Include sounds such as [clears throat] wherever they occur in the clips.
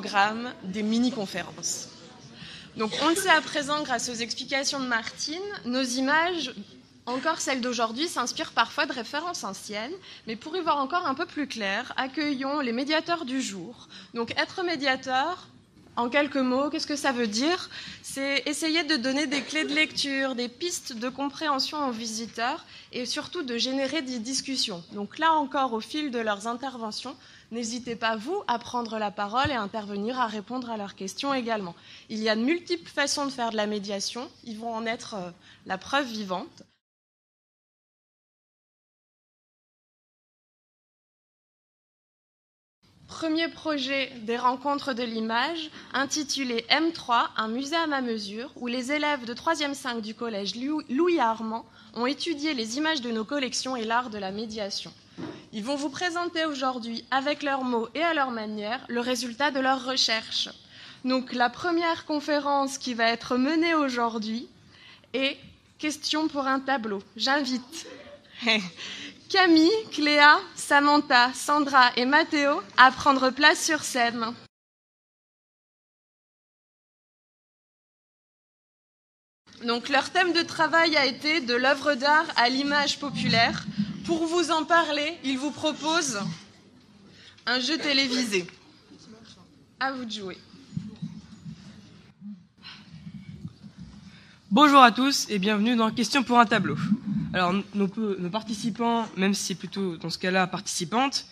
l'étape 2 du programme, des mini-conférences. Donc on le sait à présent grâce aux explications de Martine, nos images, encore celles d'aujourd'hui, s'inspirent parfois de références anciennes, mais pour y voir encore un peu plus clair, accueillons les médiateurs du jour. Donc être médiateur, en quelques mots, qu'est-ce que ça veut dire? C'est essayer de donner des clés de lecture, des pistes de compréhension aux visiteurs et surtout de générer des discussions. Donc là encore, au fil de leurs interventions, n'hésitez pas, vous, à prendre la parole et à intervenir, à répondre à leurs questions également. Il y a de multiples façons de faire de la médiation. Ils vont en être euh, la preuve vivante. Premier projet des rencontres de l'image, intitulé M3, un musée à ma mesure, où les élèves de 3e 5 du collège Louis Armand ont étudié les images de nos collections et l'art de la médiation. Ils vont vous présenter aujourd'hui, avec leurs mots et à leur manière, le résultat de leurs recherches. Donc la première conférence qui va être menée aujourd'hui est Question pour un tableau. J'invite [laughs] Camille, Cléa, Samantha, Sandra et Mathéo à prendre place sur scène. Donc leur thème de travail a été de l'œuvre d'art à l'image populaire. Pour vous en parler, ils vous proposent un jeu télévisé. À vous de jouer. Bonjour à tous et bienvenue dans Question pour un tableau. Alors, nos, participants, même si c'est plutôt dans ce cas-là participantes,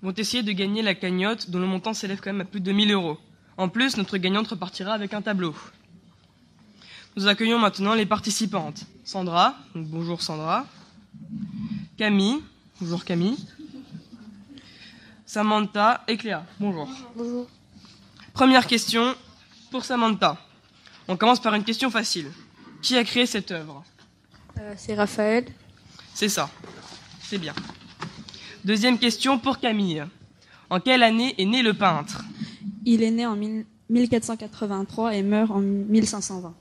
vont essayer de gagner la cagnotte dont le montant s'élève quand même à plus de 1000 euros. En plus, notre gagnante repartira avec un tableau. Nous accueillons maintenant les participantes. Sandra, bonjour Sandra. Camille, bonjour Camille. Samantha et Cléa, bonjour. Bonjour. Première question pour Samantha. On commence par une question facile. Qui a créé cette œuvre? Euh, c'est Raphaël. C'est ça. C'est bien. Deuxième question pour Camille. En quelle année est né le peintre? Il est né en 1483 et meurt en 1520.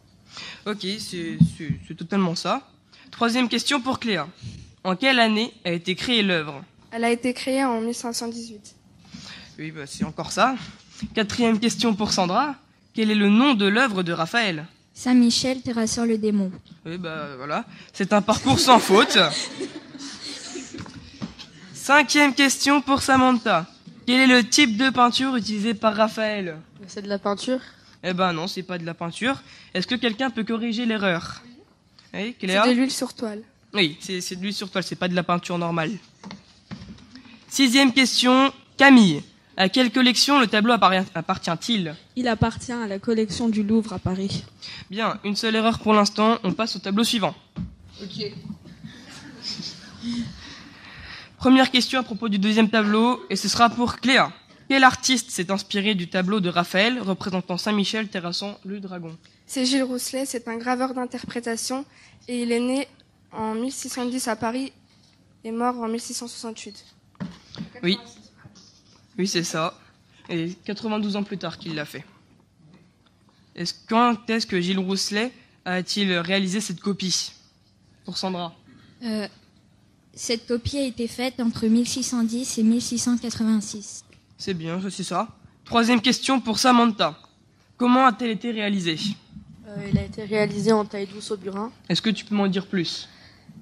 Ok, c'est totalement ça. Troisième question pour Cléa. En quelle année a été créée l'œuvre? Elle a été créée en 1518. Oui, bah, c'est encore ça. Quatrième question pour Sandra. Quel est le nom de l'œuvre de Raphaël? Saint-Michel, terrasseur le démon. Oui, bah voilà, c'est un parcours sans faute. Cinquième question pour Samantha. Quel est le type de peinture utilisé par Raphaël? C'est de la peinture? Eh ben non, c'est pas de la peinture. Est-ce que quelqu'un peut corriger l'erreur? Oui, C'est de l'huile sur toile. Oui, c'est de l'huile sur toile, c'est pas de la peinture normale. Sixième question, Camille. À quelle collection le tableau appartient-il? Il appartient à la collection du Louvre à Paris. Bien, une seule erreur pour l'instant, on passe au tableau suivant. Ok. Première question à propos du deuxième tableau, et ce sera pour Cléa. Quel artiste s'est inspiré du tableau de Raphaël représentant Saint-Michel terrassant le dragon? C'est Gilles Rousselet, c'est un graveur d'interprétation, et il est né en 1610 à Paris et mort en 1668. Oui. Oui, c'est ça. Et 92 ans plus tard qu'il l'a fait. Est-ce, quand est-ce que Gilles Rousselet a-t-il réalisé cette copie Pour Sandra? Euh, Cette copie a été faite entre 1610 et 1686. C'est bien, c'est ça. Troisième question pour Samantha. Comment a-t-elle été réalisée? Euh, Il a été réalisé en taille douce au burin. Est-ce que tu peux m'en dire plus?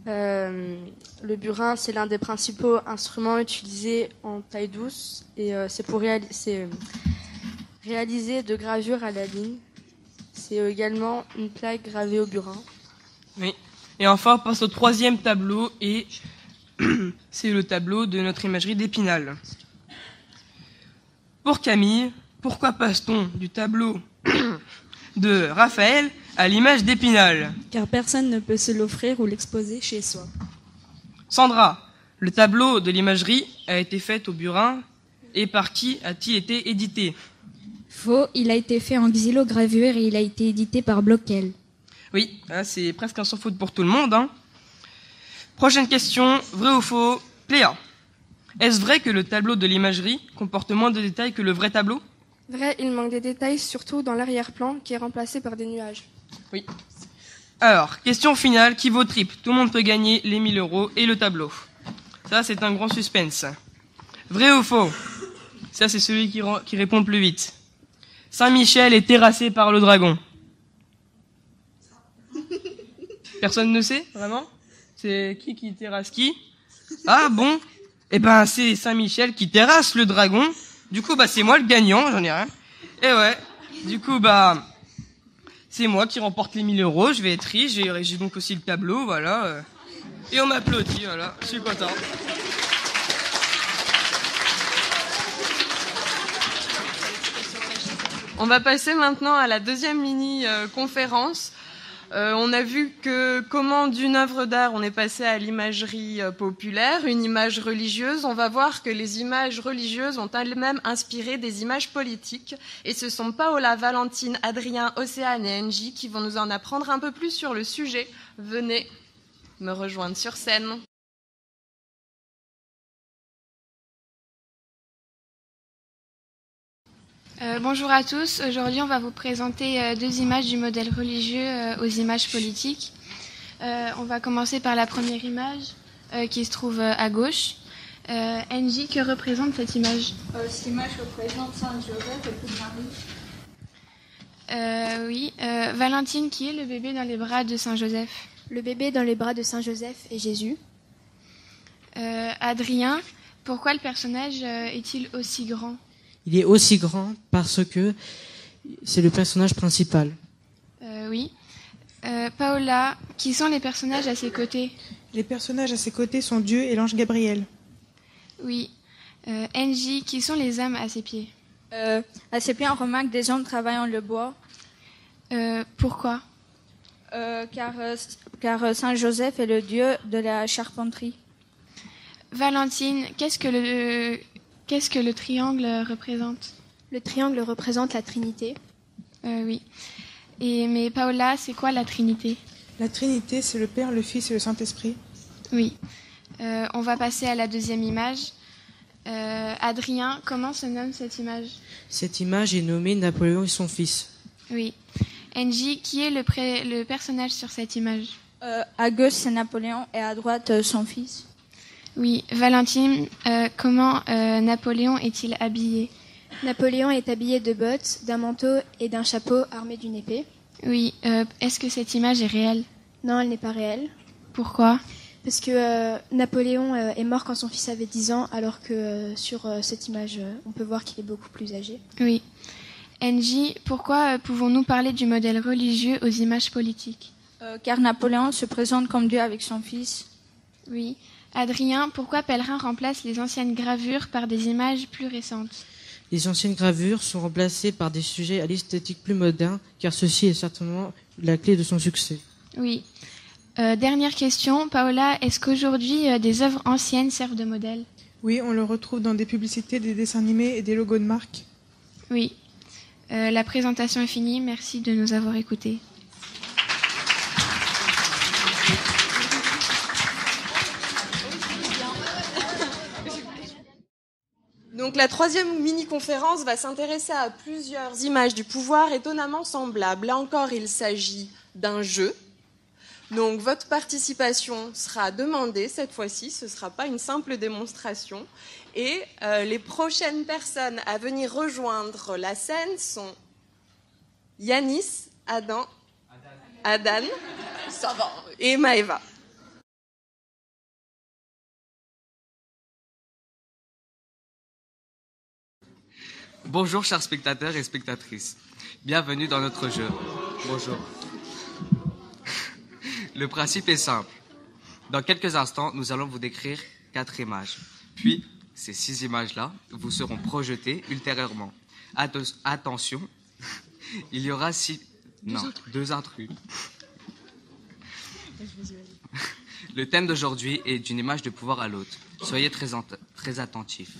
Euh, le burin, c'est l'un des principaux instruments utilisés en taille douce et euh, c'est pour euh, réaliser de gravures à la ligne. C'est également une plaque gravée au burin. Oui. Et enfin, on passe au troisième tableau et [clears throat] c'est le tableau de notre imagerie d'Épinal. Pour Camille, pourquoi passe-t-on du tableau [clears throat] de Raphaël à l'image d'Épinal. Car personne ne peut se l'offrir ou l'exposer chez soi. Sandra, le tableau de l'imagerie a été fait au burin et par qui a-t-il été édité? Faux, il a été fait en xylogravure et il a été édité par Blockel. Oui, c'est presque un sans faute pour tout le monde. Hein. Prochaine question, vrai ou faux? Pléa, est-ce vrai que le tableau de l'imagerie comporte moins de détails que le vrai tableau? Vrai, il manque des détails, surtout dans l'arrière-plan, qui est remplacé par des nuages. Oui. Alors, question finale, qui vaut triple? Tout le monde peut gagner les 1000 euros et le tableau. Ça, c'est un grand suspense. Vrai ou faux? Ça, c'est celui qui, répond plus vite. Saint-Michel est terrassé par le dragon. Personne ne sait, vraiment? C'est qui qui terrasse qui? Ah bon? Eh ben, c'est Saint-Michel qui terrasse le dragon. Du coup, bah, c'est moi le gagnant, j'en ai rien. Et ouais, du coup, bah, c'est moi qui remporte les 1000 euros, je vais être riche, j'ai donc aussi le tableau, voilà. Et on m'applaudit, voilà, je suis content. On va passer maintenant à la deuxième mini-conférence. Euh, on a vu que comment d'une œuvre d'art on est passé à l'imagerie euh, populaire, une image religieuse. On va voir que les images religieuses ont elles-mêmes inspiré des images politiques. Et ce sont Paola, Valentine, Adrien, Océane et Angie qui vont nous en apprendre un peu plus sur le sujet. Venez me rejoindre sur scène. Euh, bonjour à tous. Aujourd'hui, on va vous présenter euh, deux images du modèle religieux euh, aux images politiques. on va commencer par la première image qui se trouve à gauche. Angie, que représente cette image? Cette image représente Saint Joseph et Marie. oui. Valentine, qui est le bébé dans les bras de Saint Joseph? Le bébé dans les bras de Saint Joseph est Jésus. Adrien, pourquoi le personnage est-il aussi grand? Il est aussi grand parce que c'est le personnage principal. Euh, oui. Euh, Paola, qui sont les personnages à ses côtés Les personnages à ses côtés sont Dieu et l'ange Gabriel. Oui. Euh, Angie, qui sont les âmes à ses pieds euh, À ses pieds, on remarque des hommes travaillant le bois. pourquoi car, car Saint Joseph est le dieu de la charpenterie. Valentine, qu'est-ce que le Qu'est-ce que le triangle représente? Le triangle représente la Trinité. Euh, oui. Et mais Paola, c'est quoi la Trinité? La Trinité, c'est le Père, le Fils et le Saint-Esprit. Oui. Euh, on va passer à la deuxième image. Euh, Adrien, comment se nomme cette image? Cette image est nommée Napoléon et son fils. Oui. Angie, qui est le, le personnage sur cette image? À gauche, c'est Napoléon et à droite, son fils. Oui, Valentine, euh, comment euh, Napoléon est-il habillé? Napoléon est habillé de bottes, d'un manteau et d'un chapeau armé d'une épée. Oui, euh, est-ce que cette image est réelle? Non, elle n'est pas réelle. Pourquoi? Parce que Napoléon est mort quand son fils avait 10 ans, alors que sur cette image, on peut voir qu'il est beaucoup plus âgé. Oui. Angie, pourquoi pouvons-nous parler du modèle religieux aux images politiques? Car Napoléon se présente comme Dieu avec son fils. Oui. Adrien, pourquoi Pèlerin remplace les anciennes gravures par des images plus récentes? Les anciennes gravures sont remplacées par des sujets à l'esthétique plus moderne, car ceci est certainement la clé de son succès. Oui. Euh, dernière question, Paola, est-ce qu'aujourd'hui euh, des œuvres anciennes servent de modèle? Oui, on le retrouve dans des publicités, des dessins animés et des logos de marque. Oui. Euh, la présentation est finie, merci de nous avoir écoutés. Donc la troisième mini-conférence va s'intéresser à plusieurs images du pouvoir étonnamment semblables. Là encore, il s'agit d'un jeu. Donc votre participation sera demandée cette fois-ci, ce ne sera pas une simple démonstration. Et euh, les prochaines personnes à venir rejoindre la scène sont Yanis, Adam, Adan, et Maeva. Bonjour chers spectateurs et spectatrices. Bienvenue dans notre jeu. Bonjour. Le principe est simple. Dans quelques instants, nous allons vous décrire quatre images. Puis, ces six images-là vous seront projetées ultérieurement. attention, il y aura six... Non, deux intrus. Le thème d'aujourd'hui est d'une image de pouvoir à l'autre. Soyez très, très attentifs.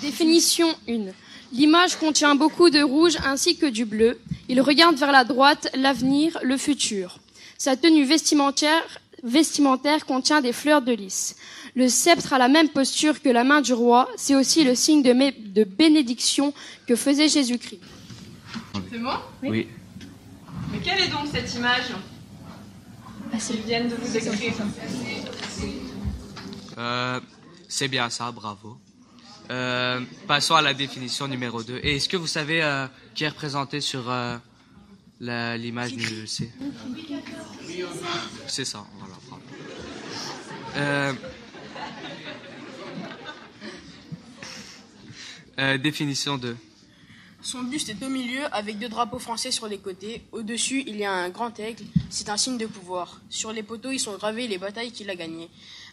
Définition 1. L'image contient beaucoup de rouge ainsi que du bleu. Il regarde vers la droite, l'avenir, le futur. Sa tenue vestimentaire, vestimentaire contient des fleurs de lys. Le sceptre a la même posture que la main du roi. C'est aussi le signe de, de bénédiction que faisait Jésus-Christ. C'est bon? Oui. Mais quelle est donc cette image? Ah, viennent de vous décrire. Euh, c'est bien ça, bravo. Euh, passons à la définition numéro 2. Et est-ce que vous savez euh, qui est représenté sur euh, l'image numéro C? C'est ça. Euh, euh, définition 2. Son buste est au milieu avec deux drapeaux français sur les côtés. Au-dessus, il y a un grand aigle. C'est un signe de pouvoir. Sur les poteaux, ils sont gravés les batailles qu'il a gagnées,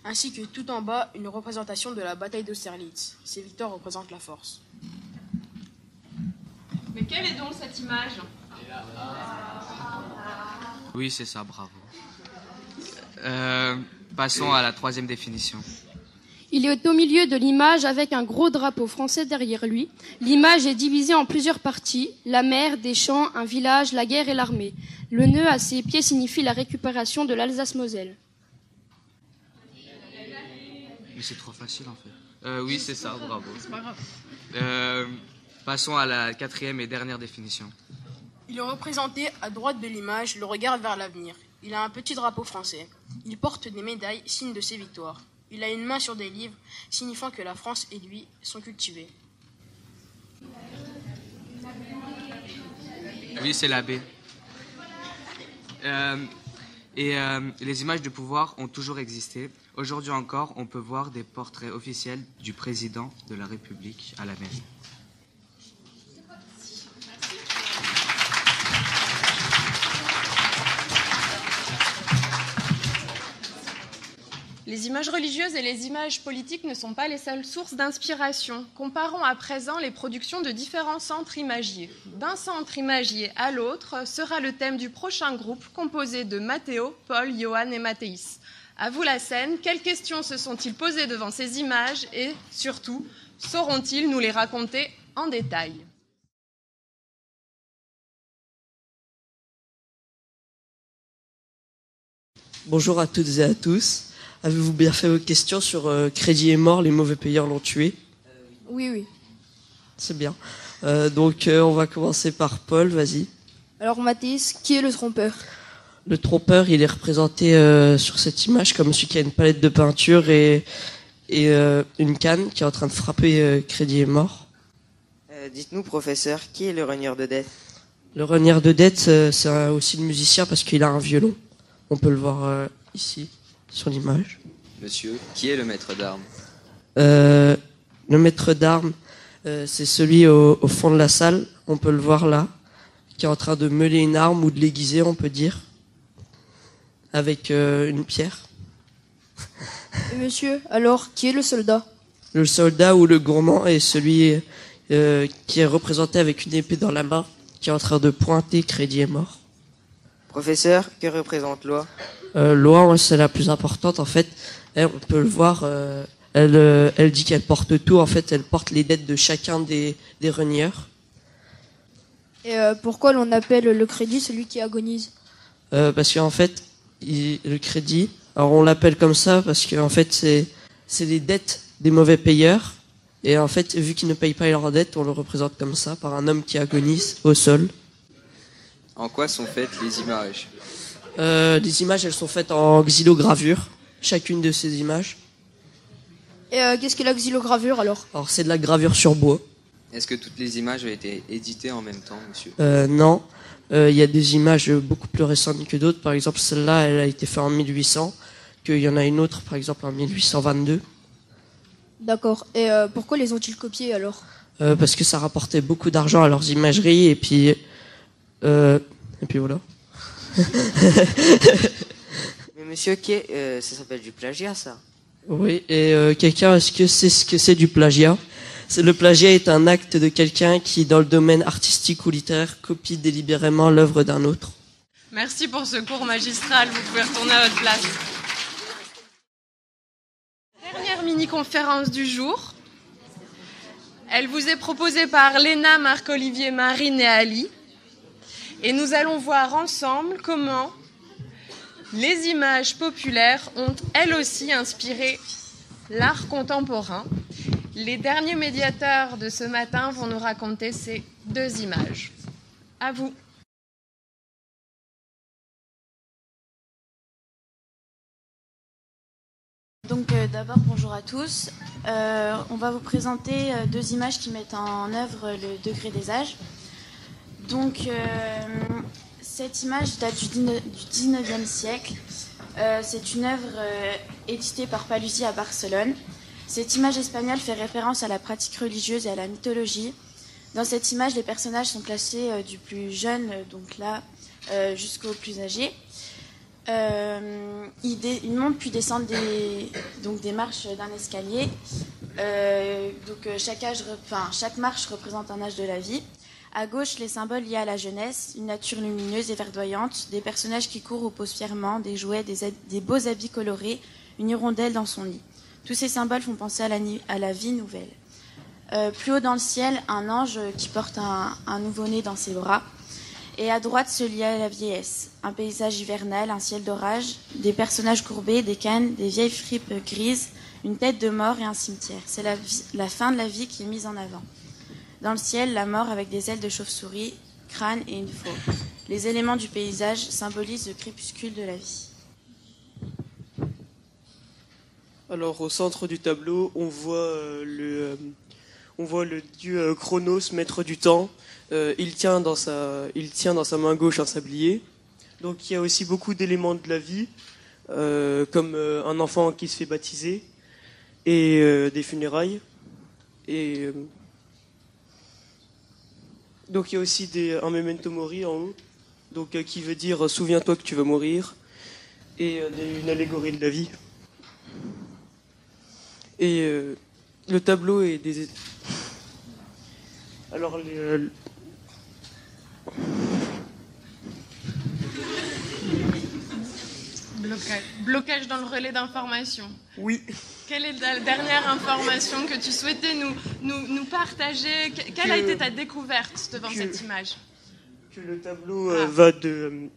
ainsi que tout en bas, une représentation de la bataille d'Austerlitz. Ces victoires représentent la force. Mais quelle est donc cette image Oui, c'est ça, bravo. Euh, passons à la troisième définition. Il est au milieu de l'image avec un gros drapeau français derrière lui. L'image est divisée en plusieurs parties. La mer, des champs, un village, la guerre et l'armée. Le nœud à ses pieds signifie la récupération de l'Alsace-Moselle. Mais c'est trop facile en fait. Euh, oui, c'est ça, bravo. C'est pas grave. Euh, passons à la quatrième et dernière définition. Il est représenté à droite de l'image, le regard vers l'avenir. Il a un petit drapeau français. Il porte des médailles, signe de ses victoires. Il a une main sur des livres, signifiant que la France et lui sont cultivés. Oui, c'est la B. Euh, et euh, les images de pouvoir ont toujours existé. Aujourd'hui encore, on peut voir des portraits officiels du président de la République à la mairie. Les images religieuses et les images politiques ne sont pas les seules sources d'inspiration. Comparons à présent les productions de différents centres imagiers. D'un centre imagier à l'autre sera le thème du prochain groupe composé de Mathéo, Paul, Johan et Mathéis. À vous la scène, quelles questions se sont-ils posées devant ces images et, surtout, sauront-ils nous les raconter en détail? Bonjour à toutes et à tous. Avez-vous bien fait vos questions sur euh, Crédit est mort, les mauvais payeurs l'ont tué? Oui, oui. C'est bien. Euh, donc euh, on va commencer par Paul, vas-y. Alors Mathis, qui est le trompeur? Le trompeur, il est représenté euh, sur cette image comme celui qui a une palette de peinture et, et euh, une canne qui est en train de frapper euh, Crédit est mort. Euh, Dites-nous, professeur, qui est le renieur de dette? Le renière de dette, c'est aussi le musicien parce qu'il a un violon. On peut le voir euh, ici, sur l'image. Monsieur, qui est le maître d'armes Euh, le maître d'armes, euh, c'est celui au, au fond de la salle, on peut le voir là, qui est en train de meuler une arme ou de l'aiguiser, on peut dire, avec euh, une pierre. Et monsieur, alors, qui est le soldat Le soldat ou le gourmand est celui euh, qui est représenté avec une épée dans la main, qui est en train de pointer Crédit est mort. Professeur, que représente loi Euh, ouais, c'est la plus importante en fait. Elle, on peut le voir. euh, elle, euh, elle dit qu'elle porte tout. En fait, elle porte les dettes de chacun des, des renieurs. Et euh, pourquoi l'on appelle le crédit celui qui agonise? Euh, parce qu'en fait, il- le crédit, alors on l'appelle comme ça parce qu'en fait, c'est c'est les dettes des mauvais payeurs. Et en fait, vu qu'ils ne payent pas leurs dettes, on le représente comme ça par un homme qui agonise au sol. En quoi sont faites les images Euh, les images, elles sont faites en xylogravure, chacune de ces images. Et euh, qu'est-ce que la xylogravure alors? Alors c'est de la gravure sur bois. Est-ce que toutes les images ont été éditées en même temps, monsieur? Euh, non, Euh, il y a des images beaucoup plus récentes que d'autres. Par exemple, celle-là, elle a été faite en 1800, qu'il y en a une autre, par exemple, en 1822, D'accord. Et euh, pourquoi les ont-ils copiés alors? Euh, parce que ça rapportait beaucoup d'argent à leurs imageries, et puis, euh, et puis voilà. [laughs] Mais monsieur, euh, ça s'appelle du plagiat, ça Oui, et euh, quelqu'un, est-ce que c'est ce que c'est du plagiat? C'est le plagiat est un acte de quelqu'un qui, dans le domaine artistique ou littéraire, copie délibérément l'œuvre d'un autre. Merci pour ce cours magistral. Vous pouvez retourner à votre place. Dernière mini-conférence du jour. Elle vous est proposée par Léna, Marc-Olivier, Marine et Ali. Et nous allons voir ensemble comment les images populaires ont elles aussi inspiré l'art contemporain. Les derniers médiateurs de ce matin vont nous raconter ces deux images. À vous. Donc euh, d'abord bonjour à tous. Euh, on va vous présenter euh, deux images qui mettent en œuvre le degré des âges. Donc cette image date du 19e siècle. C'est une œuvre éditée par Paluzzi à Barcelone. Cette image espagnole fait référence à la pratique religieuse et à la mythologie. Dans cette image, les personnages sont placés du plus jeune, donc là, jusqu'au plus âgé. Euh, il, monte puis descend des, donc des marches d'un escalier. Euh, donc euh, chaque marche représente un âge de la vie. À gauche, les symboles liés à la jeunesse, une nature lumineuse et verdoyante, des personnages qui courent ou posent fièrement, des jouets, des, beaux habits colorés, une hirondelle dans son lit. Tous ces symboles font penser à la, vie nouvelle. plus haut dans le ciel, un ange qui porte un, un nouveau-né dans ses bras. Et à droite se lie à la vieillesse. Un paysage hivernal, un ciel d'orage, des personnages courbés, des cannes, des vieilles fripes grises, une tête de mort et un cimetière. C'est la, fin de la vie qui est mise en avant. Dans le ciel, la mort avec des ailes de chauve-souris, crâne et une faux. Les éléments du paysage symbolisent le crépuscule de la vie. Alors au centre du tableau, on voit euh, le, euh, on voit le dieu euh, Chronos, maître du temps, il, tient dans sa, il tient dans sa main gauche un sablier. Donc il y a aussi beaucoup d'éléments de la vie, comme un enfant qui se fait baptiser et des funérailles. Et donc il y a aussi des, un memento mori en haut, donc qui veut dire souviens-toi que tu vas mourir, et une allégorie de la vie. Et le tableau est des alors Blocage, dans le relais d'information. Oui. Quelle est la dernière information que tu souhaitais nous, nous, partager? Quelle a été ta découverte devant cette image? Que le tableau euh, va de euh,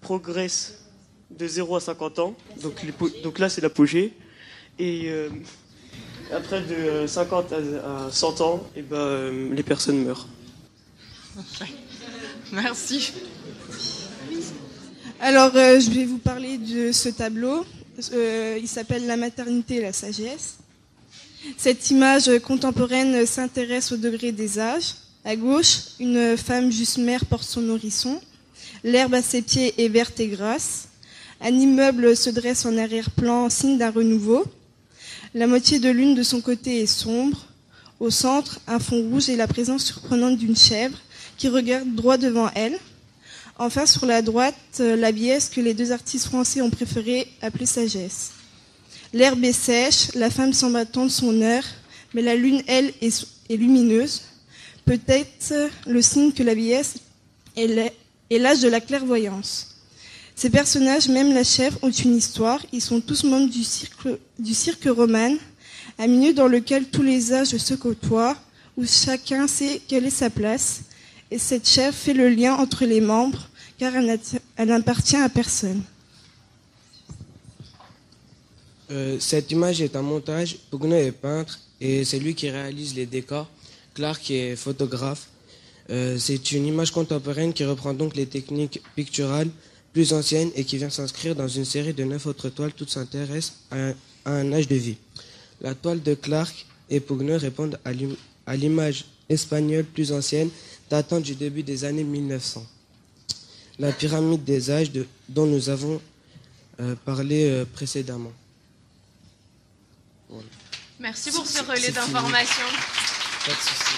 progresse de 0 à 50 ans. Donc, donc là, c'est l'apogée. Et euh, après, de 50 à, 100 ans, et eh ben, les personnes meurent. [laughs] Merci. Alors, euh, je vais vous parler de ce tableau. Euh, il s'appelle La maternité et la sagesse. Cette image contemporaine s'intéresse au degré des âges. À gauche, une femme juste mère porte son nourrisson. L'herbe à ses pieds est verte et grasse. Un immeuble se dresse en arrière-plan, signe d'un renouveau. La moitié de lune de son côté est sombre. Au centre, un fond rouge et la présence surprenante d'une chèvre qui regarde droit devant elle. Enfin, sur la droite, euh, la biesse que les deux artistes français ont préféré appeler sagesse. L'herbe est sèche, la femme semble attendre son heure, mais la lune, elle, est, lumineuse. Peut-être le signe que la vieillesse est l'âge de la clairvoyance. Ces personnages, même la chèvre, ont une histoire. Ils sont tous membres du cirque, du un milieu dans lequel tous les âges se côtoient, où chacun sait quelle est sa place. Et cette chèvre fait le lien entre les membres, car elle n'appartient à personne. Euh, cette image est un montage. Pugno est peintre et c'est lui qui réalise les décors. Clark est photographe. Euh, c'est une image contemporaine qui reprend donc les techniques picturales plus ancienne et qui vient s'inscrire dans une série de neuf autres toiles. Toutes s'intéressent à, un âge de vie. La toile de Clark et Pugner répondent à l'image espagnole plus ancienne datant du début des années 1900. La pyramide des âges dont nous avons euh, parlé euh, précédemment. Merci pour ce relais d'information. Pas de souci.